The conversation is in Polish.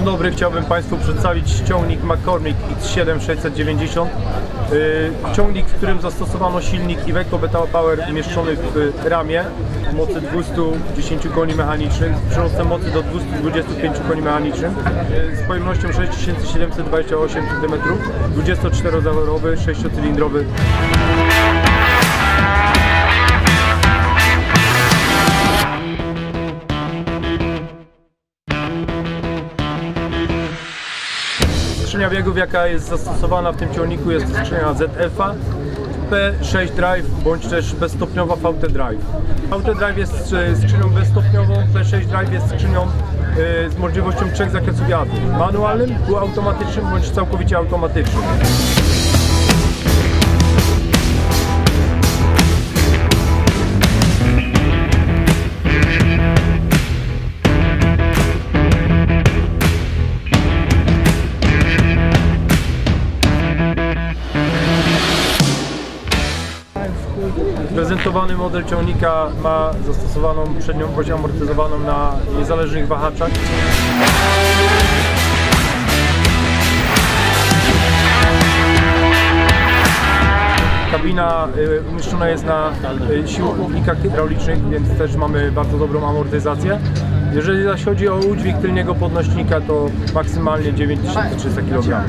Dzień dobry, chciałbym Państwu przedstawić ciągnik McCormick X7 690. Yy, Ciągnik, w którym zastosowano silnik Iveco Beta Power umieszczony w ramię o mocy 210 koni mechanicznych z przyrostem mocy do 225 koni mechanicznych yy, z pojemnością 6728 cm, 24-zaworowy, 6-cylindrowy. Skrzynia biegów, jaka jest zastosowana w tym ciągniku jest skrzynia ZF-a P6 Drive bądź też bezstopniowa VT Drive. VT Drive jest e, skrzynią bezstopniową, P6 Drive jest skrzynią e, z możliwością trzech zakresów jazdy. Manualnym, półautomatycznym bądź całkowicie automatycznym. Prezentowany model ciągnika ma zastosowaną przednią oś amortyzowaną na niezależnych wahaczach. Kabina y, umieszczona jest na y, siłownikach hydraulicznych, więc też mamy bardzo dobrą amortyzację. Jeżeli zaś chodzi o udźwig tylniego podnośnika, to maksymalnie 9300 kg.